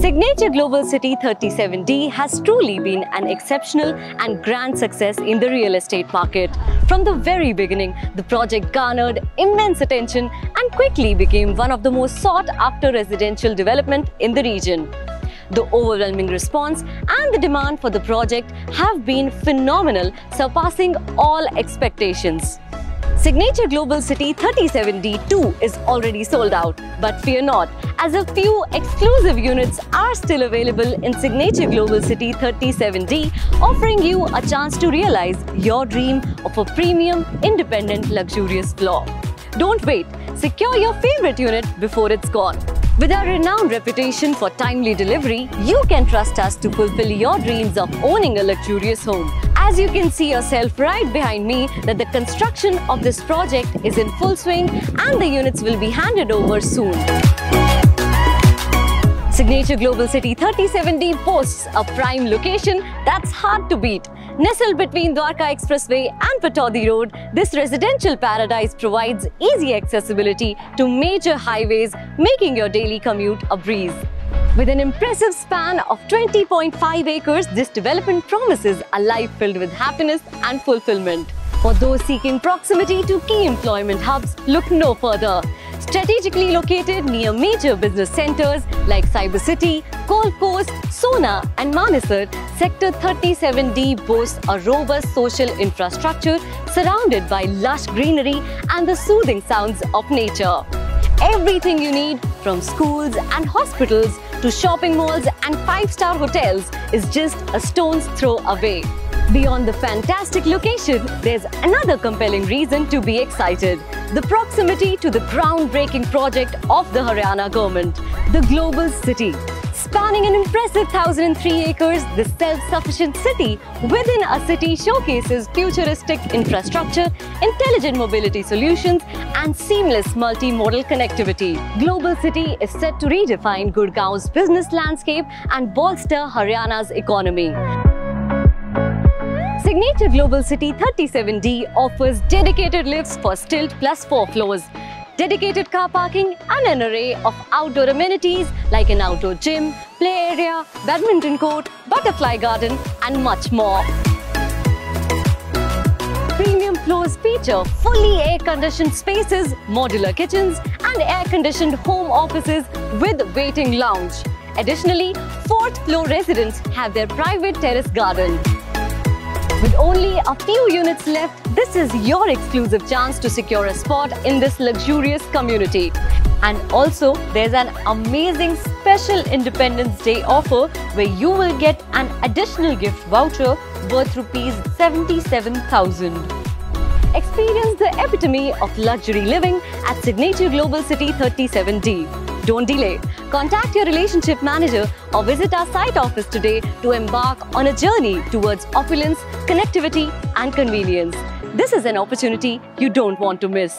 Signature Global City 37D has truly been an exceptional and grand success in the real estate market. From the very beginning, the project garnered immense attention and quickly became one of the most sought after residential development in the region. The overwhelming response and the demand for the project have been phenomenal, surpassing all expectations. Signature Global City 37D2 is already sold out, but fear not, as a few exclusive units are still available in Signature Global City 37D, offering you a chance to realize your dream of a premium, independent, luxurious floor. Don't wait, secure your favorite unit before it's gone. With our renowned reputation for timely delivery, you can trust us to fulfill your dreams of owning a luxurious home. As you can see yourself right behind me that the construction of this project is in full swing and the units will be handed over soon. Signature Global City 37D boasts a prime location that's hard to beat. Nestled between Dwarka Expressway and Pataudi Road, this residential paradise provides easy accessibility to major highways, making your daily commute a breeze. With an impressive span of 20.5 acres, this development promises a life filled with happiness and fulfillment. For those seeking proximity to key employment hubs, look no further. Strategically located near major business centers like Cyber City, Gold Coast, Sohna and Manesar, Sector 37D boasts a robust social infrastructure surrounded by lush greenery and the soothing sounds of nature. Everything you need from schools and hospitals to shopping malls and five-star hotels is just a stone's throw away. Beyond the fantastic location, there's another compelling reason to be excited. The proximity to the groundbreaking project of the Haryana government, the Global City. Spanning an impressive 1003 acres, the self-sufficient city within a city showcases futuristic infrastructure, intelligent mobility solutions and seamless multi-modal connectivity. Global City is set to redefine Gurgaon's business landscape and bolster Haryana's economy. Signature Global City 37D offers dedicated lifts for stilt plus 4 floors, dedicated car parking and an array of outdoor amenities like an outdoor gym, play area, badminton court, butterfly garden and much more. Premium floors feature fully air-conditioned spaces, modular kitchens and air-conditioned home offices with waiting lounge. Additionally, fourth floor residents have their private terrace garden. With only a few units left, this is your exclusive chance to secure a spot in this luxurious community. And also, there's an amazing special Independence Day offer where you will get an additional gift voucher worth rupees 77,000. Experience the epitome of luxury living at Signature Global City 37D. Don't delay. Contact your relationship manager or visit our site office today to embark on a journey towards opulence, connectivity and convenience. This is an opportunity you don't want to miss.